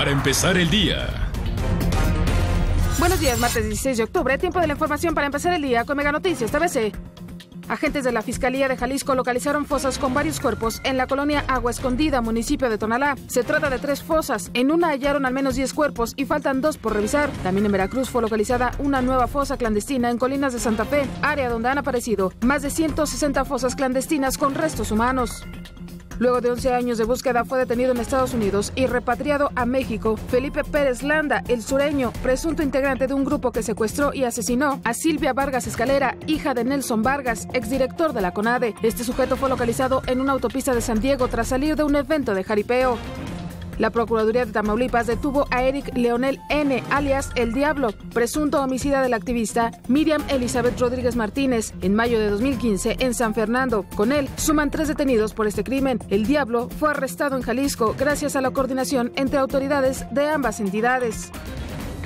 para empezar el día. Buenos días, martes 16 de octubre. Tiempo de la información para empezar el día con Mega Noticias TVC. Agentes de la Fiscalía de Jalisco localizaron fosas con varios cuerpos en la colonia Agua Escondida, municipio de Tonalá. Se trata de tres fosas. En una hallaron al menos 10 cuerpos y faltan dos por revisar. También en Veracruz fue localizada una nueva fosa clandestina en Colinas de Santa Fe, área donde han aparecido más de 160 fosas clandestinas con restos humanos. Luego de 11 años de búsqueda fue detenido en Estados Unidos y repatriado a México Felipe Pérez Landa, el sureño, presunto integrante de un grupo que secuestró y asesinó a Silvia Vargas Escalera, hija de Nelson Vargas, exdirector de la CONADE. Este sujeto fue localizado en una autopista de San Diego tras salir de un evento de jaripeo. La Procuraduría de Tamaulipas detuvo a Eric Leonel N., alias El Diablo, presunto homicida del activista Miriam Elizabeth Rodríguez Martínez, en mayo de 2015 en San Fernando. Con él suman tres detenidos por este crimen. El Diablo fue arrestado en Jalisco gracias a la coordinación entre autoridades de ambas entidades.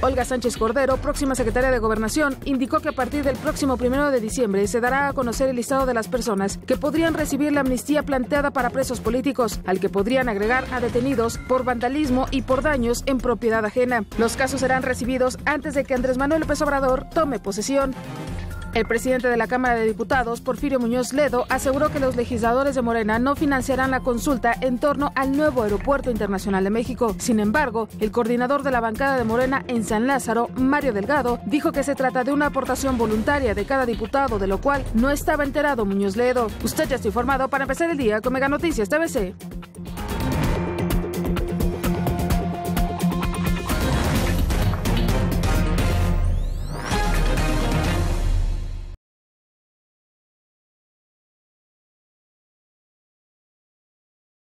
Olga Sánchez Cordero, próxima secretaria de Gobernación, indicó que a partir del próximo primero de diciembre se dará a conocer el listado de las personas que podrían recibir la amnistía planteada para presos políticos, al que podrían agregar a detenidos por vandalismo y por daños en propiedad ajena. Los casos serán recibidos antes de que Andrés Manuel López Obrador tome posesión. El presidente de la Cámara de Diputados, Porfirio Muñoz Ledo, aseguró que los legisladores de Morena no financiarán la consulta en torno al nuevo Aeropuerto Internacional de México. Sin embargo, el coordinador de la bancada de Morena en San Lázaro, Mario Delgado, dijo que se trata de una aportación voluntaria de cada diputado, de lo cual no estaba enterado Muñoz Ledo. Usted ya está informado para empezar el día con Mega Noticias TVC.